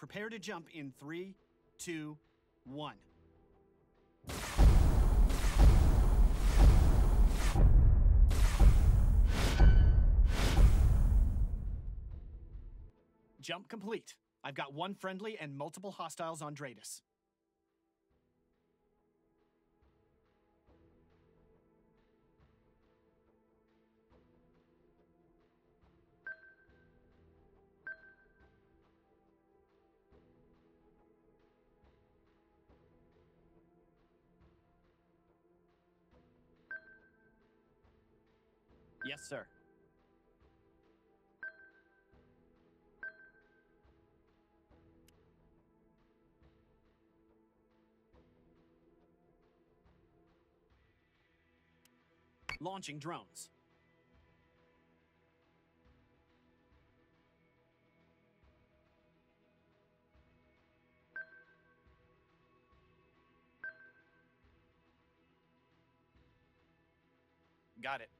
Prepare to jump in three, two, one. Jump complete. I've got one friendly and multiple hostiles on DRADIS. Sir. Launching drones. Got it.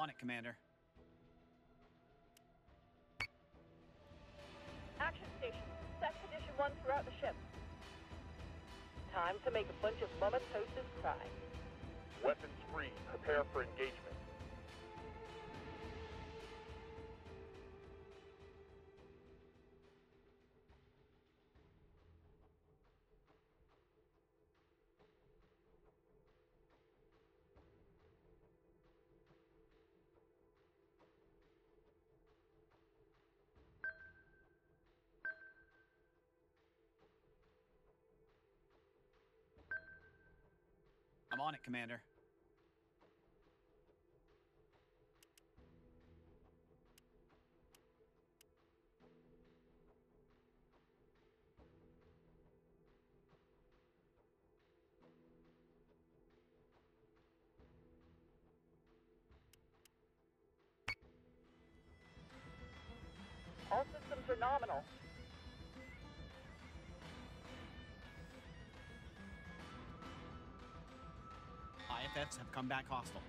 On it, Commander. Action station. Set condition one throughout the ship. Time to make a bunch of mama toasters cry. Weapons free. Prepare for engagement. I'm on it, Commander. All systems are nominal. IFFs have come back hostile.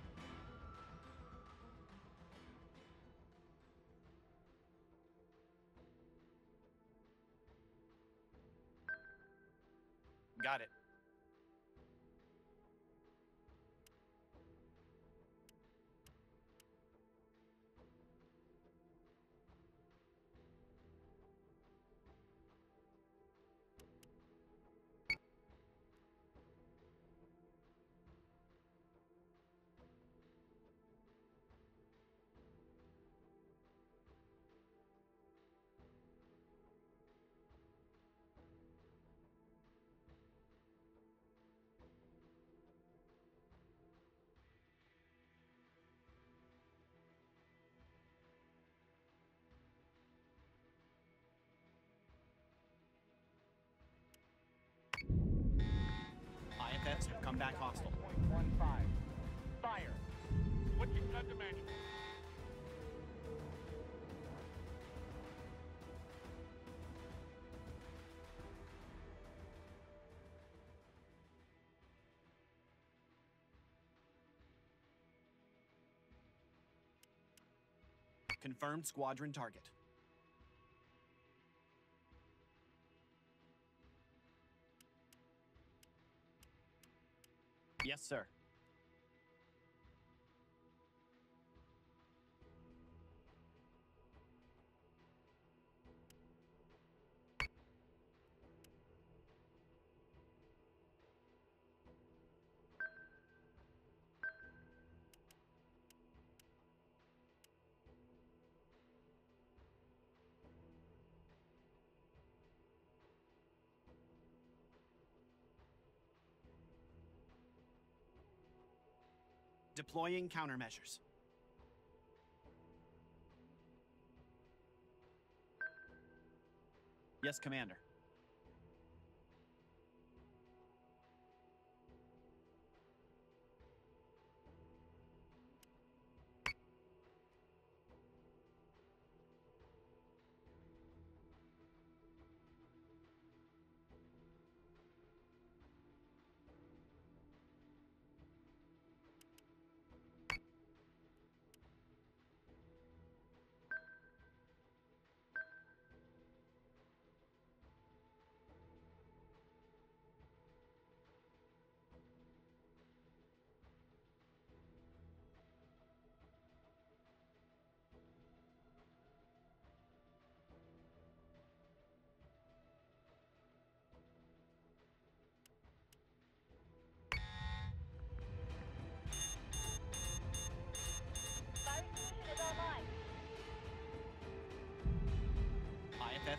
Have come back hostile. Point one five. Fire. Confirmed squadron target. Yes, sir. Deploying countermeasures. Yes, Commander.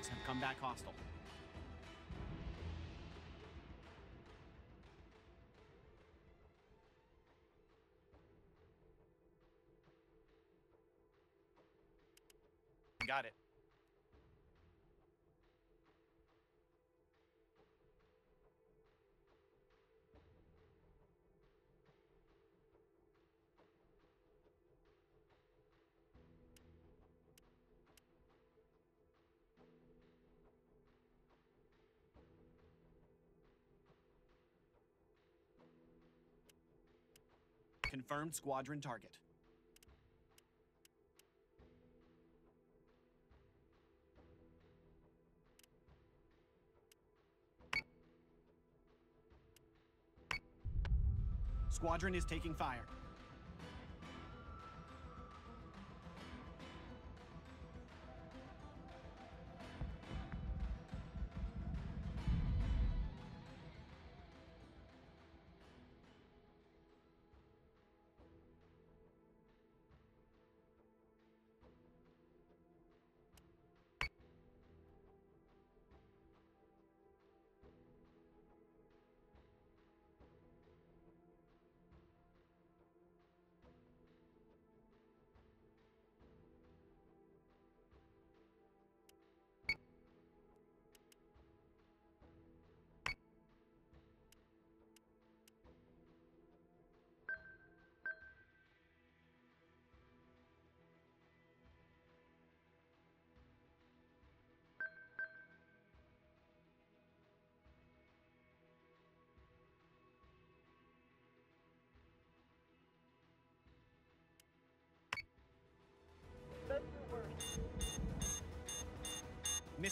IFFs have come back hostile. Confirmed squadron target. Squadron is taking fire.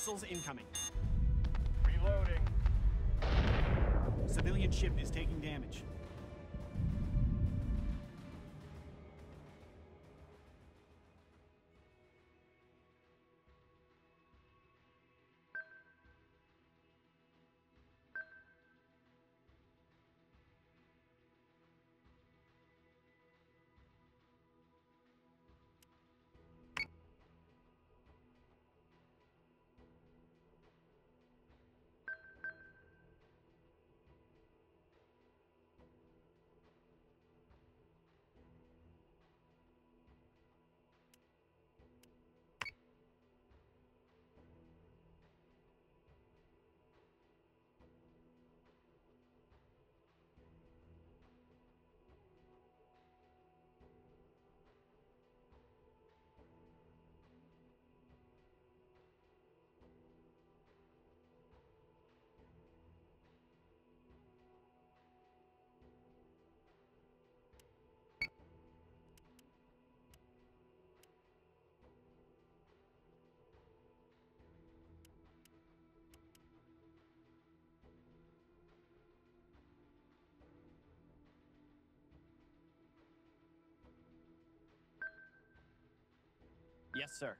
Missiles incoming. Reloading. Civilian ship is taking damage. Yes, sir.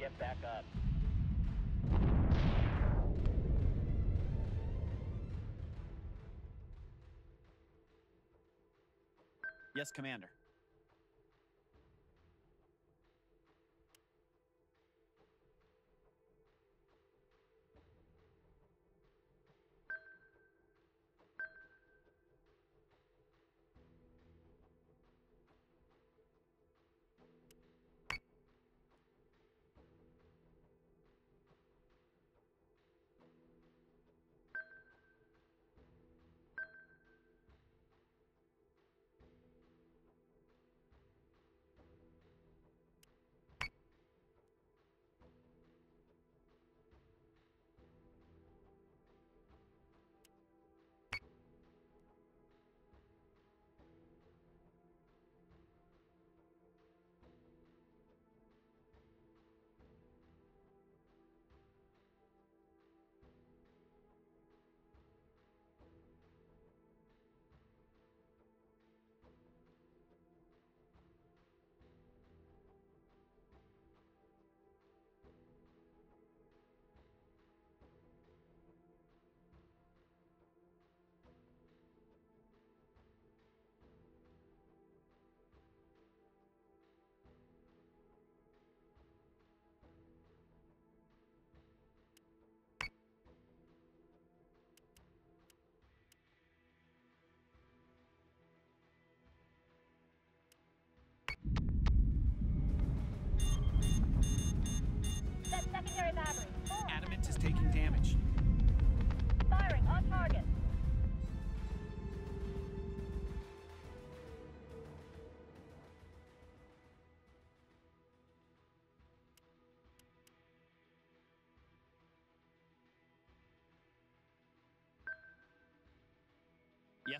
Get back up. Yes, Commander.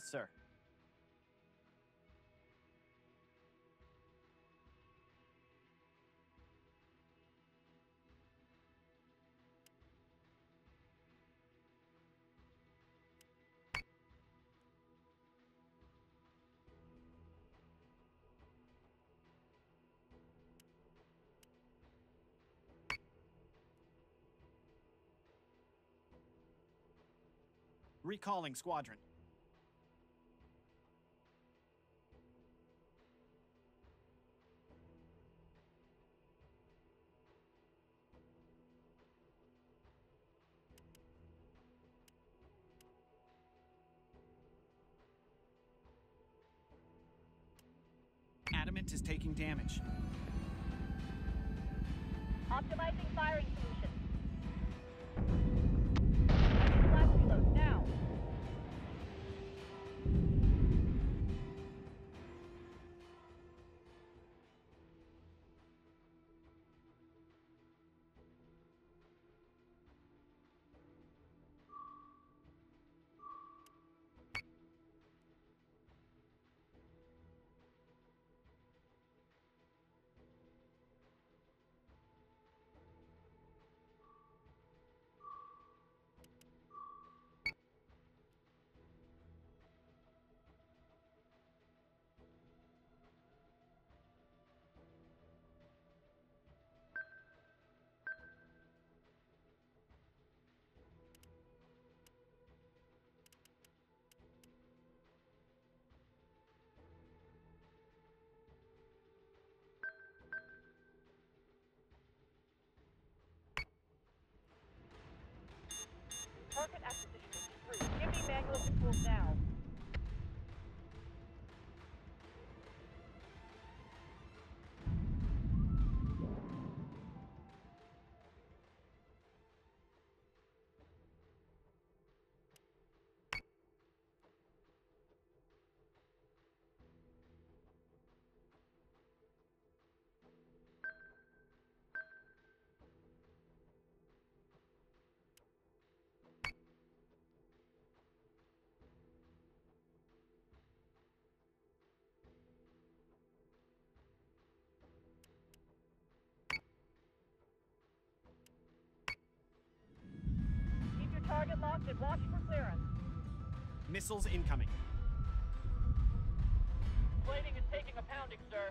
Yes, sir. Recalling squadron. Damage. Optimizing firing Target acquisition is through. Give me manual controls now. Watch for clearance. Missiles incoming. Plating is taking a pounding, sir.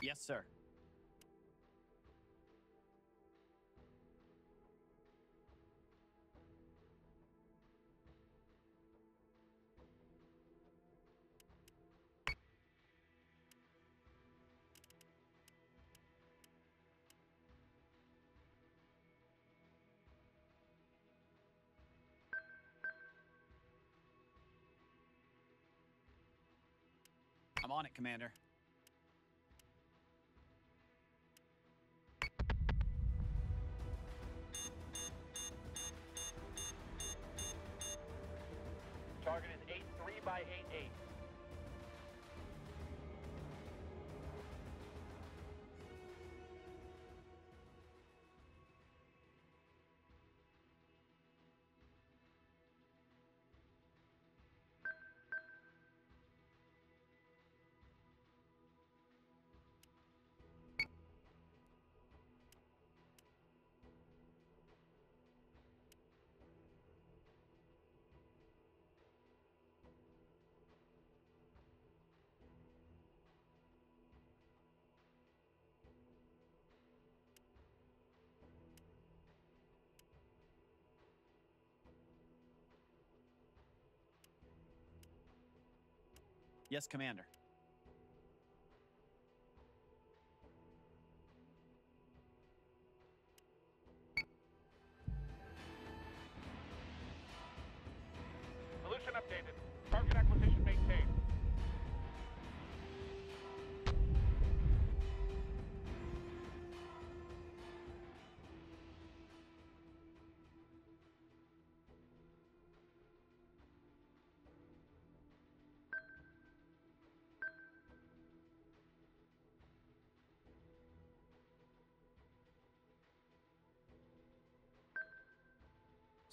Yes, sir. I'm on it, Commander. Yes, Commander.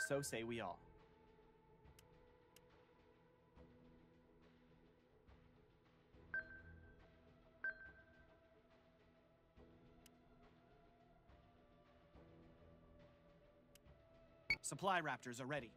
So say we all. Supply raptors are ready.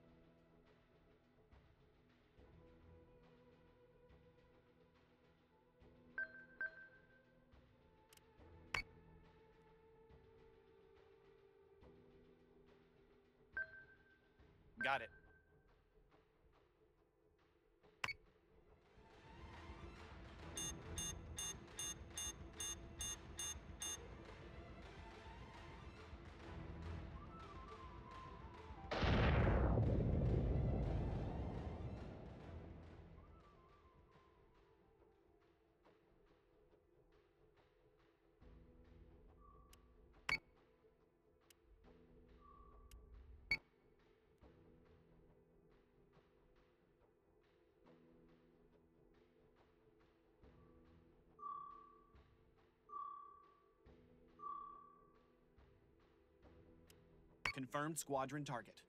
Confirmed squadron target.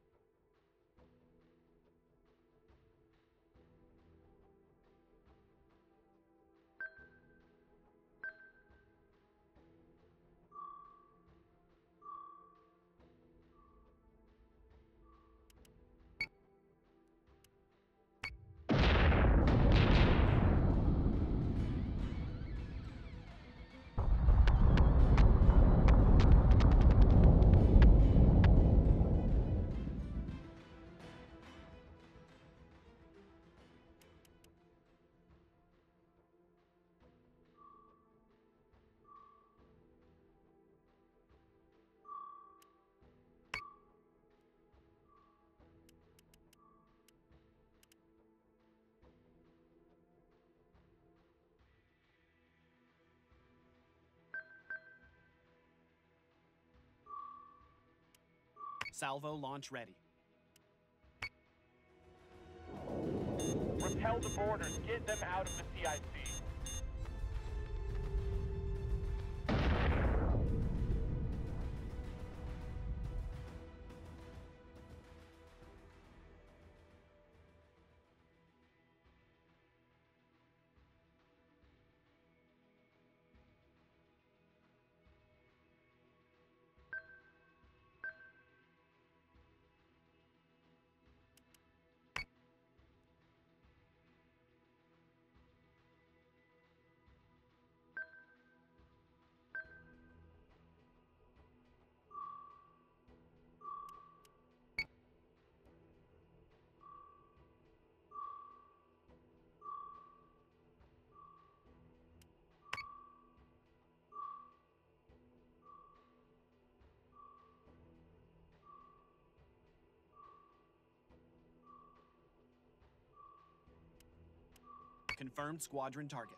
Salvo launch ready. Repel the. Get them out of the CIC. Confirmed squadron target.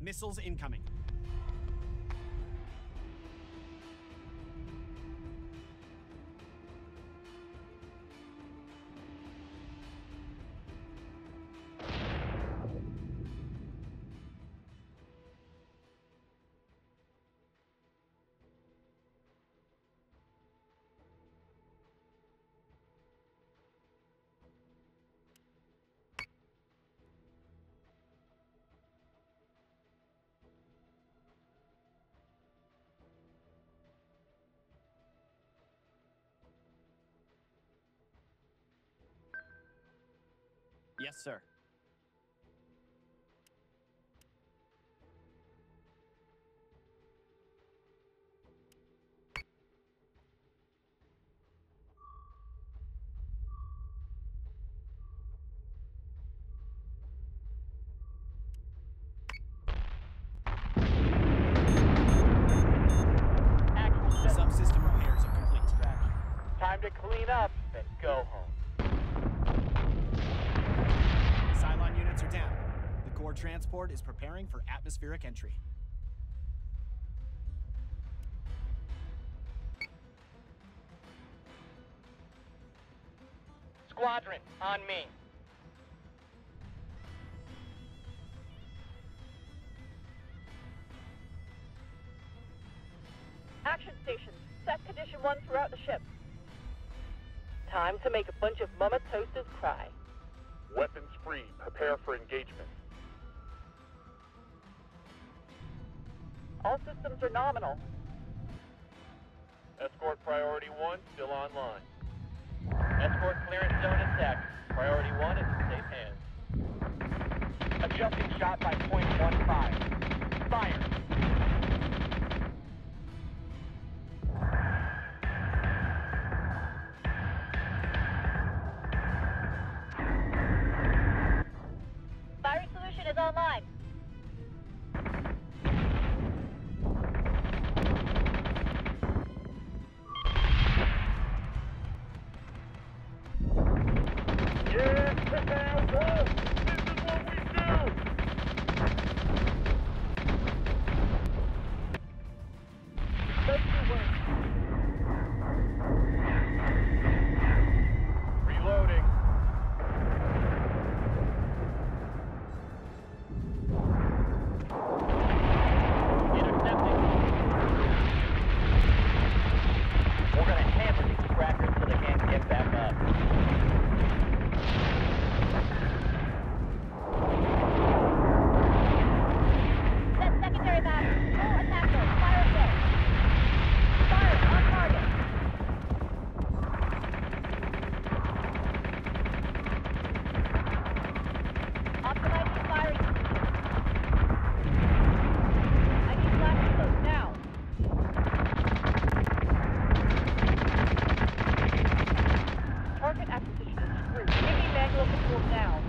Missiles incoming. Yes, sir. Is preparing for atmospheric entry. Squadron, on me. Action stations, set condition one throughout the ship. Time to make a bunch of mama toasters cry. Weapons free, prepare for engagement. All systems are nominal. Escort priority one still online. Escort clearance zone intact. Priority one is in safe hands. Adjusting shot by point one five. Fire. Now.